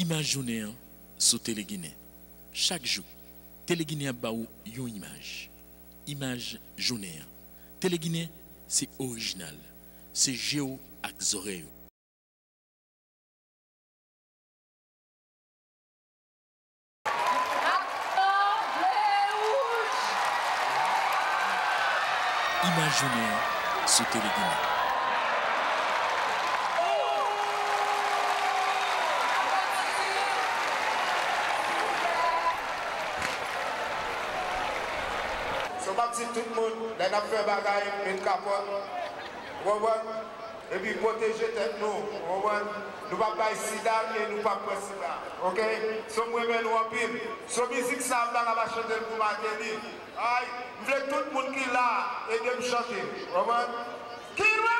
Imaginez sur Téléguinée. Chaque jour, Téléguinée a une image. Image journée. Téléguinée, c'est original. C'est géo oreilles. Imaginez sur Téléguinée. So bak si tout moun, lè nap fè bagay, met kapot, wouwen, epi proteje tet nou, wouwen, nou pa bay sida, e nou pa kwe sida, ok? So mwen men wapil, so mizik tout moun ki la, e dem chante, wouwen, ki wada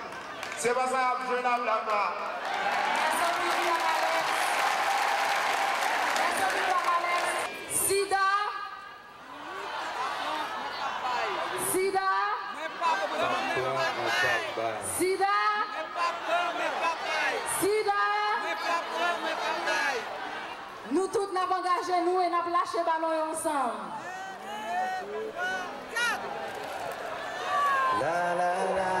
c'est pas ça, je n'ai pas là. Sida. Sida. Sida. Sida. Nous tous n'avons engagé nous et n'avons lâché ballon ensemble. Imaginez sur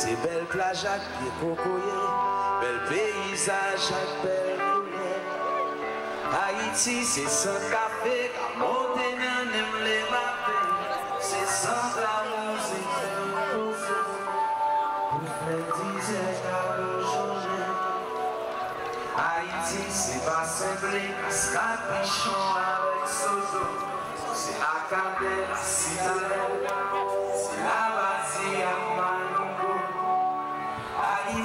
C'est belle plage avec pied cocoyer, bel paysage avec belle lumière. Haïti, c'est sans café, la montagne aime les mappés. C'est sans la musique, c'est posé. Pour faire disait à le journée. Haïti, c'est pas simple, cascade, pichon avec sozo. C'est Akabé, la citadelle, c'est la Manongo.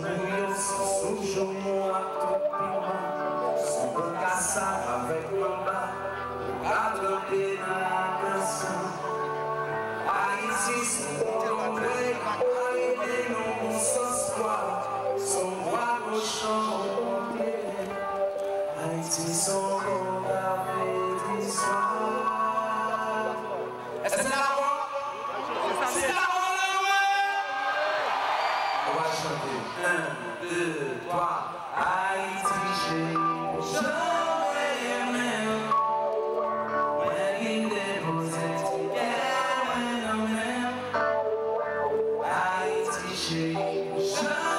Bouillon, son soujon à tout piment, son bon cassave avec mamba, bon grec, arrivé dans mon sens son cochon au complet. Haïti, son Jesus.